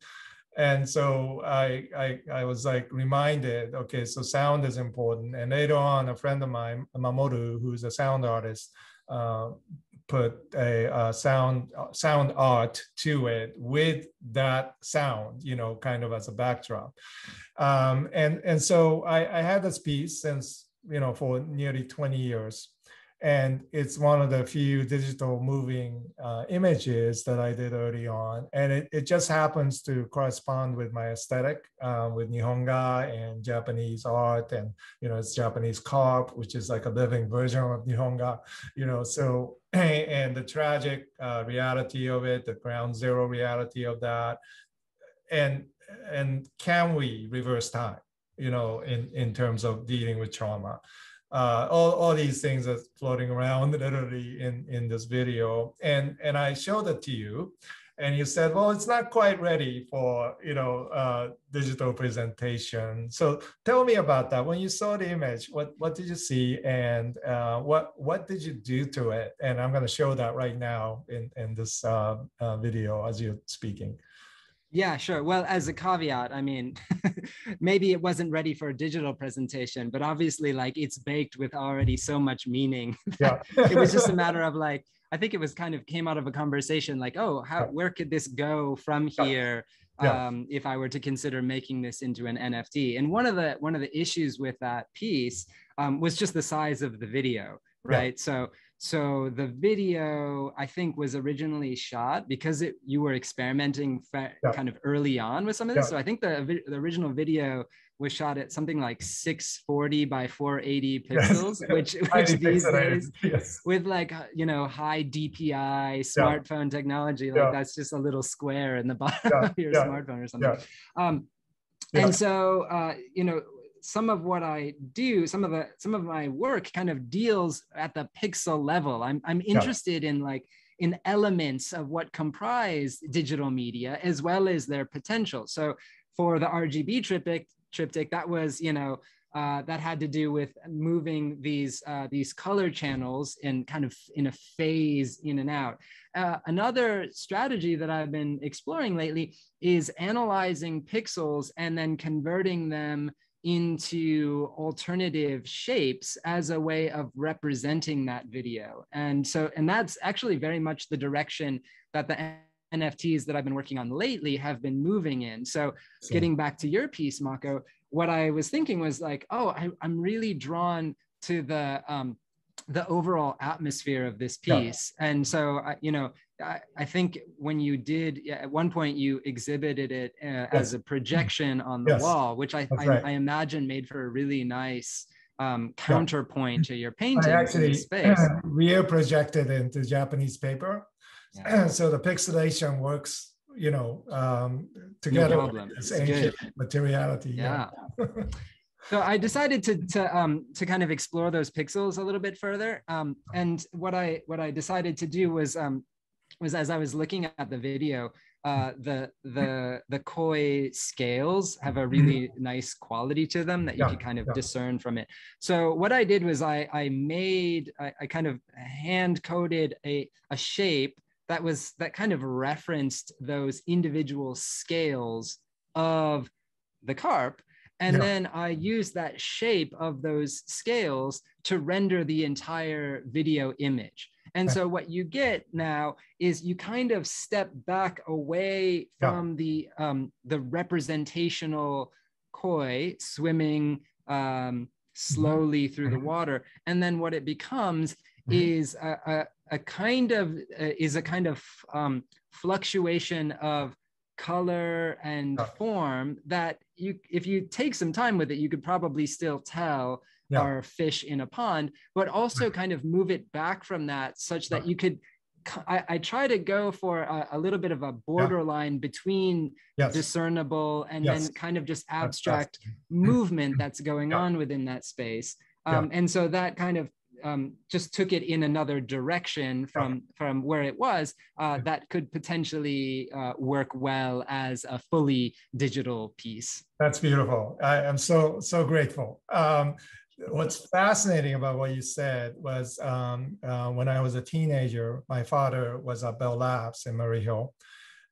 S1: and so I, I i was like reminded okay so sound is important and later on a friend of mine mamoru who's a sound artist uh, put a, sound sound art to it with that sound, you know, kind of as a backdrop. Um, and and so I, I had this piece since you know for nearly 20 years and it's one of the few digital moving uh, images that I did early on, and it, it just happens to correspond with my aesthetic, uh, with Nihonga and Japanese art, and you know it's Japanese carp, which is like a living version of Nihonga, you know. So *clears throat* and the tragic uh, reality of it, the ground zero reality of that, and and can we reverse time, you know, in in terms of dealing with trauma uh, all, all these things are floating around *laughs* literally in, in this video. And, and I showed it to you and you said, well, it's not quite ready for, you know, uh, digital presentation. So tell me about that. When you saw the image, what, what did you see and uh, what, what did you do to it? And I'm gonna show that right now in, in this uh, uh, video as you're speaking.
S2: Yeah, sure. Well, as a caveat, I mean, *laughs* maybe it wasn't ready for a digital presentation, but obviously, like it's baked with already so much meaning. *laughs* Yeah. it was just a *laughs* matter of like, I think it was kind of came out of a conversation like, oh, how where could this go from here? Yeah. Um, if I were to consider making this into an NFT. And one of the one of the issues with that piece um, was just the size of the video, right? Yeah. So so the video, I think, was originally shot because it, you were experimenting fa- yeah. kind of early on with some of this. Yeah. So I think the, the original video was shot at something like 640 by 480 *laughs* pixels, yes. which, *laughs* which these days, yes. with like, uh, you know, high DPI smartphone yeah. technology, like that's just a little square in the *laughs* bottom of your smartphone or something. Um, and so, uh, you know, some of what I do, some of the some of my work kind of deals at the pixel level. I'm I'm interested yeah. in like in elements of what comprise digital media as well as their potential. So for the RGB triptych, triptych that was you know uh, that had to do with moving these uh, these color channels in kind of in a phase in and out. Uh, another strategy that I've been exploring lately is analyzing pixels and then converting them into alternative shapes as a way of representing that video. And so, and that's actually very much the direction that the NFTs that I've been working on lately have been moving in. So, getting back to your piece, Mako, what I was thinking was like, oh, I, am really drawn to the um, the overall atmosphere of this piece. Yeah. And so, you know, I, I, think when you did at one point you exhibited it uh, yes. as a projection on the yes. wall, which I, I, right. I, imagine made for a really nice um, counterpoint yeah. to your painting.
S1: I actually space. *laughs* rear projected into Japanese paper. Yeah. *clears throat* so the pixelation works, you know, um, together no with this ancient materiality.
S2: Yeah. yeah. so I decided to to um, to kind of explore those pixels a little bit further. Um, and what I what I decided to do was um, was as I was looking at the video, uh, the the the koi scales have a really mm-hmm. nice quality to them that you yeah, can kind of yeah. discern from it. So what I did was I I made I, I kind of hand coded a a shape that was that kind of referenced those individual scales of the carp and yeah. then I used that shape of those scales to render the entire video image. And so what you get now is you kind of step back away from yeah. the um, the representational koi swimming um, mm-hmm. slowly mm-hmm. through the mm-hmm. water, and then what it becomes mm-hmm. is a, a, a, kind of uh, is a kind of um, fluctuation of color and form that you if you take some time with it you could probably still tell yeah. are fish in a pond but also kind of move it back from that such that you could I, I, try to go for a, a, little bit of a borderline yeah. between yes. discernible and yes. then kind of just abstract movement that's going yeah. on within that space. Um. And so that kind of um, just took it in another direction from from where it was uh, that could potentially uh, work well as a fully digital piece
S1: that's beautiful i am so so grateful um, what's fascinating about what you said was um, uh, when i was a teenager my father was at bell labs in murray hill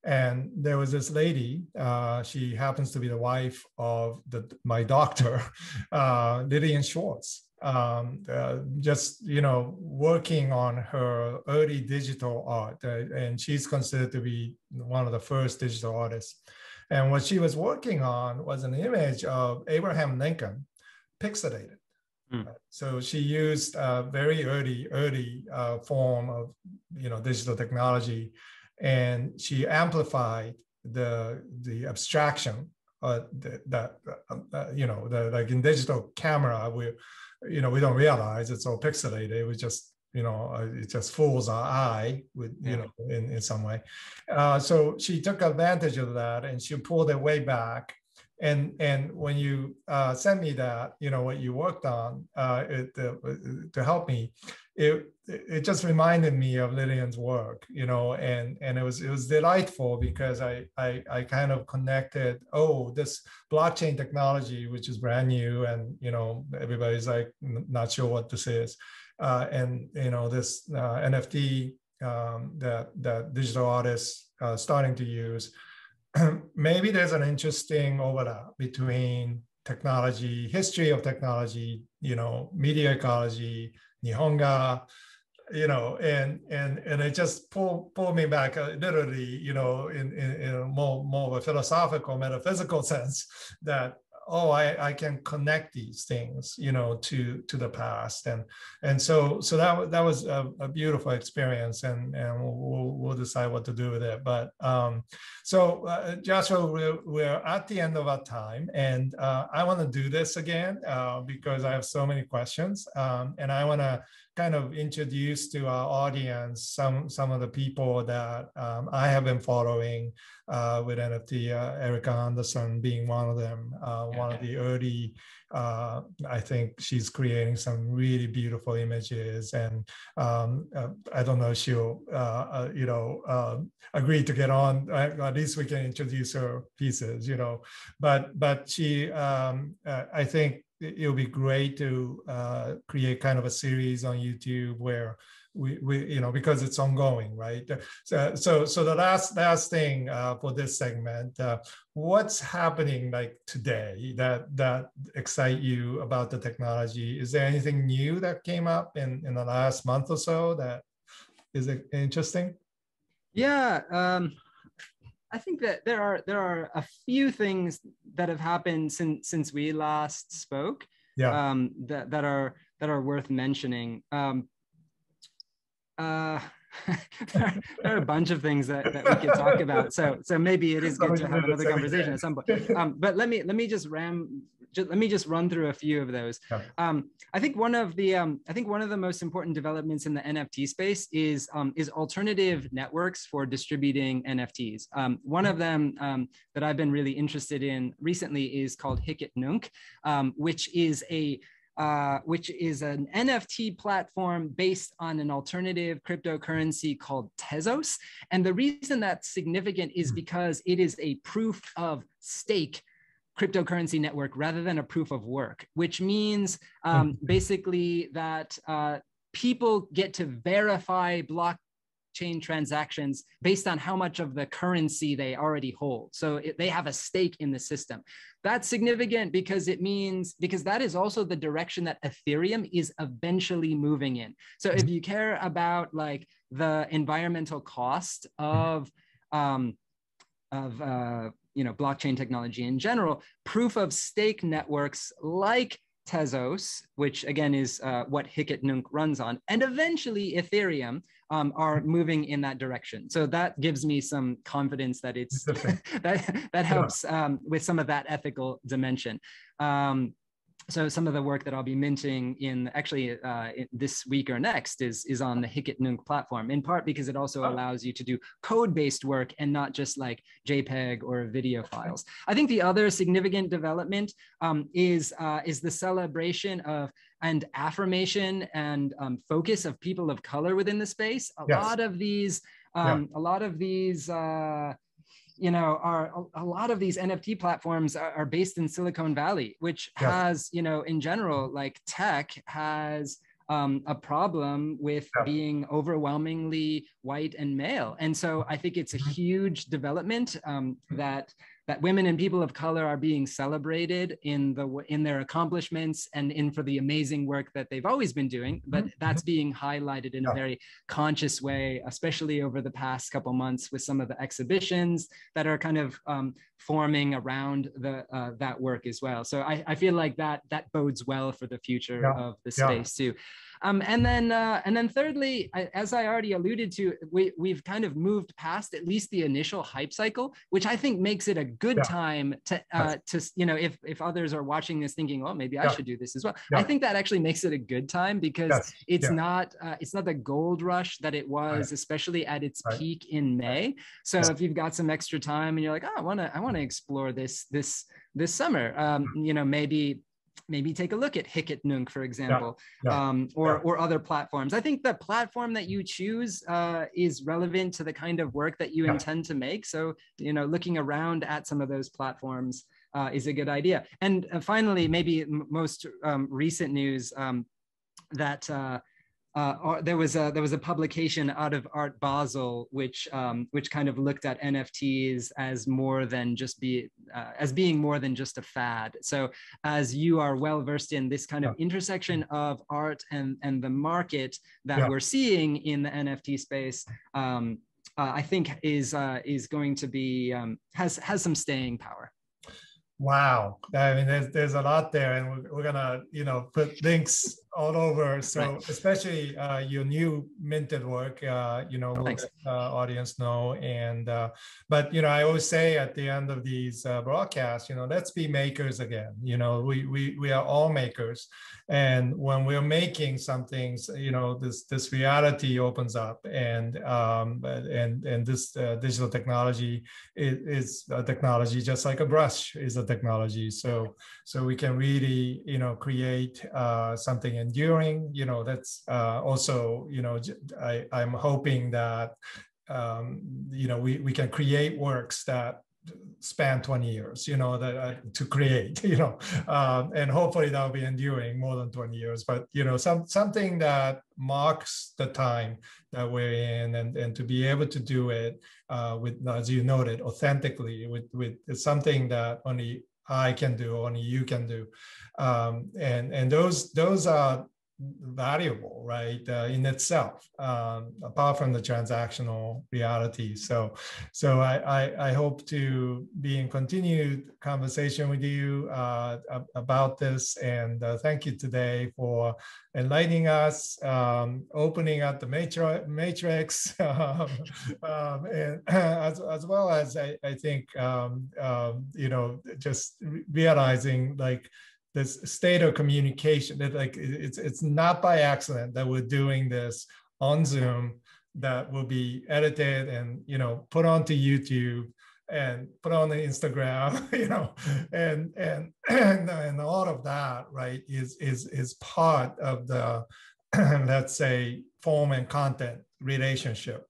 S1: and there was this lady uh, she happens to be the wife of the, my doctor *laughs* uh, lillian schwartz um, uh, just you know working on her early digital art, uh, and she's considered to be one of the first digital artists. And what she was working on was an image of Abraham Lincoln, pixelated. Mm. So she used a very early, early uh, form of you know digital technology, and she amplified the the abstraction uh, that, uh, uh, you know the like in digital camera we you know we don't realize it's all pixelated it was just you know uh, it just fools our eye with you yeah. know in, in some way uh, so she took advantage of that and she pulled it way back and and when you uh, sent me that you know what you worked on uh, it, uh, to help me it it just reminded me of Lillian's work, you know, and and it was it was delightful because I I, I kind of connected. Oh, this blockchain technology, which is brand new, and you know everybody's like not sure what this is, uh, and you know this uh, NFT um, that that digital artists uh, starting to use. *clears throat* Maybe there's an interesting overlap between technology, history of technology, you know, media ecology, Nihonga, you know, and and and it just pulled pulled me back uh, literally, you know, in, in, in a more more of a philosophical, metaphysical *laughs* sense that oh I, I can connect these things you know to to the past. And and so so that that was a, a beautiful experience and and we'll, we'll decide what to do with it. But um so uh, joshua we're, we're at the end of our time and uh, i want to do this again uh, because i have so many questions um, and i want to kind of introduce to our audience some some of the people that um, I have been following uh, with NFT. Uh, Erika Anderson being one of them, uh, one of the early. Uh, I think she's creating some really beautiful images, and um, uh, I don't know if she'll uh, you know um, agree to get on. at least we can introduce her pieces, you know. But but she, um, I think it would be great to uh, create kind of a series on YouTube where we, we you know because it's ongoing right? So so, so the last last thing uh, for this segment uh, what's happening like today that that excite you about the technology? Is there anything new that came up in in the last month or so that is interesting?
S2: Yeah um I think that there are there are a few things that have happened since since we last spoke. Yeah. Um, that that are that are worth mentioning. Um, uh, *laughs* there, are, a bunch of things that, that we could talk about. So so maybe it is good to have another conversation at some point. *laughs* Um, but let me let me just ram just, let me just run through a few of those. Um, I think one of the um, I think one of the most important developments in the NFT space is um, is alternative networks for distributing NFTs. Um, one of them um, that I've been really interested in recently is called Hic et Nunc, um, which is a uh, which is an NFT platform based on an alternative cryptocurrency called Tezos. And the reason that's significant is hmm. because it is a proof of stake cryptocurrency network rather than a proof of work, which means um, mm-hmm. basically that uh, people get to verify blockchain transactions based on how much of the currency they already hold. So it, they have a stake in the system. That's significant because it means, because that is also the direction that Ethereum is eventually moving in. So if you care about like the environmental cost of, um, of uh, you know, blockchain technology in general, proof of stake networks like Tezos, which again is uh, what Hic et Nunc runs on, and eventually Ethereum um, are moving in that direction. So that gives me some confidence that it's *laughs* that that helps um, with some of that ethical dimension. Um, so some of the work that I'll be minting in actually uh, in this week or next is is on the Hic et Nunc platform. In part because it also oh. allows you to do code-based work and not just like JPEG or video files. I think the other significant development um, is uh, is the celebration of and affirmation and um, focus of people of color within the space. A yes. lot of these, um, yeah. a lot of these. Uh, you know are a, a, lot of these nft platforms are, are based in silicon valley which yeah. has you know in general like tech has um, a problem with yeah. being overwhelmingly white and male and so i think it's a mm-hmm. huge development um, that that women and people of color are being celebrated in the in their accomplishments and in for the amazing work that they've always been doing but mm-hmm. that's being highlighted in a very conscious way especially over the past couple months with some of the exhibitions that are kind of um, forming around the uh, that work as well so I, I feel like that that bodes well for the future yeah. of the space yeah. too um, and then, uh, and then thirdly, as I already alluded to, we, we've kind of moved past at least the initial hype cycle, which I think makes it a good yeah. time to, uh, to, you know, if, if others are watching this thinking, well, maybe I should do this as well. Yeah. I think that actually makes it a good time because yes. it's not, uh, it's not the gold rush that it was, right. especially at its right. peak in May. So if you've got some extra time and you're like, oh, I want to, I want to explore this, this, this summer, um, you know, maybe maybe take a look at Hic et Nunc, for example, yeah, yeah, um, or, yeah. or other platforms. I think the platform that you choose uh, is relevant to the kind of work that you intend to make. So, you know, looking around at some of those platforms uh, is a good idea. And uh, finally, maybe most um, recent news um, that uh, uh, there was a there was a publication out of Art Basel which um, which kind of looked at NFTs as more than just be uh, as being more than just a fad. So as you are well versed in this kind of intersection of art and and the market that yeah. we're seeing in the NFT space. Um, uh, I think is uh, is going to be um, has has some staying power.
S1: Wow, I mean, there's there's a lot there, and we're, we're gonna you know put links all over. So right. especially uh, your new minted work, uh, you know, let uh, audience know. And uh, but you know, I always say at the end of these uh, broadcasts, you know, let's be makers again. You know, we we we are all makers, and when we're making some things, you know, this this reality opens up, and um, and and this uh, digital technology is, is a technology just like a brush is a technology. So so we can really you know create something enduring you know that's uh, also you know I, i'm hoping that um, you know we, we can create works that span 20 years you know that uh, to create *laughs* you know um, and hopefully that'll be enduring more than 20 years. But you know some something that marks the time that we're in and and to be able to do it uh, with as you noted authentically with with something that only I can do, only you can do, um, and and those those are valuable, right, uh, in itself, um, apart from the transactional reality. So, so I, I, I, hope to be in continued conversation with you uh, about this. And uh, thank you today for enlightening us, um, opening up the matrix, matrix *laughs* um, um, and *clears throat* as, as well as I, I think, um, um, you know, just realizing like, this state of communication that like it's it's not by accident that we're doing this on zoom that will be edited and you know put onto youtube and put on the instagram *laughs* you know and and *clears throat* and, and all of that right is is is part of the *clears throat* let's say form and content relationship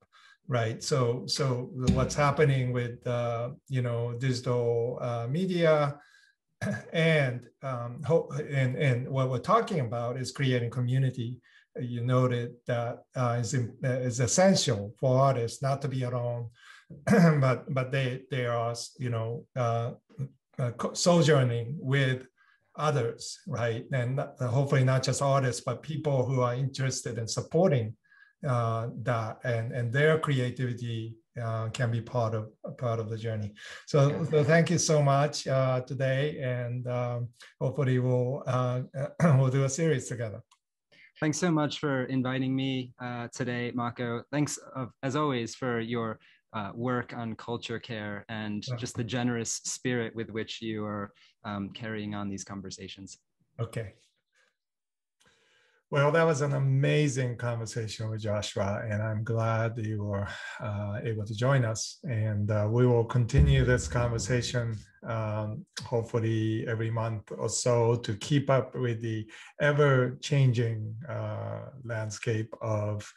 S1: right? So so what's happening with uh, you know digital uh, media and um, and and what we're talking about is creating community. You noted that uh, is is essential for artists not to be alone, *clears throat* but but they they are you know uh, uh, sojourning with others, right? And hopefully not just artists, but people who are interested in supporting uh, that and and their creativity uh, can be part of part of the journey. So, so thank you so much uh, today, and um, hopefully we'll uh, *clears throat* we'll do a series together.
S2: thanks so much for inviting me uh, today, Mako. Thanks, as always, for your uh, work on culture care and just the generous spirit with which you are um, carrying on these conversations.
S1: Okay. Well, that was an amazing conversation with Joshua, and I'm glad you were uh, able to join us. And uh, we will continue this conversation um, hopefully every month or so to keep up with the ever changing uh, landscape of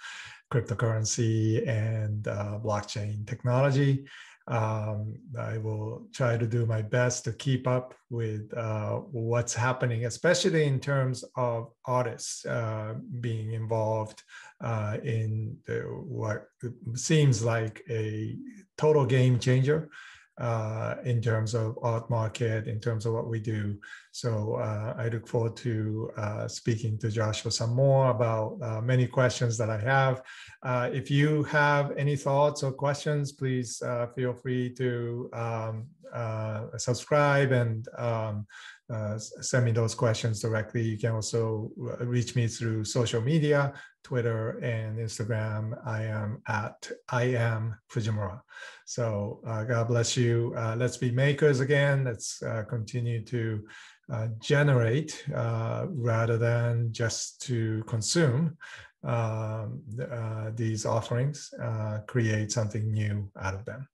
S1: cryptocurrency and uh, blockchain technology. Um, I will try to do my best to keep up with uh, what's happening, especially in terms of artists uh, being involved uh, in the, what seems like a total game changer uh, in terms of art market, in terms of what we do. So uh, I look forward to uh, speaking to Joshua some more about uh, many questions that I have. Uh, if you have any thoughts or questions, please feel free to um, subscribe and um, uh, send me those questions directly. You can also reach me through social media, Twitter and Instagram. I am at I am Fujimura. So uh, God bless you. Uh, let's be makers again. Let's uh, continue to uh, generate uh, rather than just to consume um, these offerings. create something new out of them.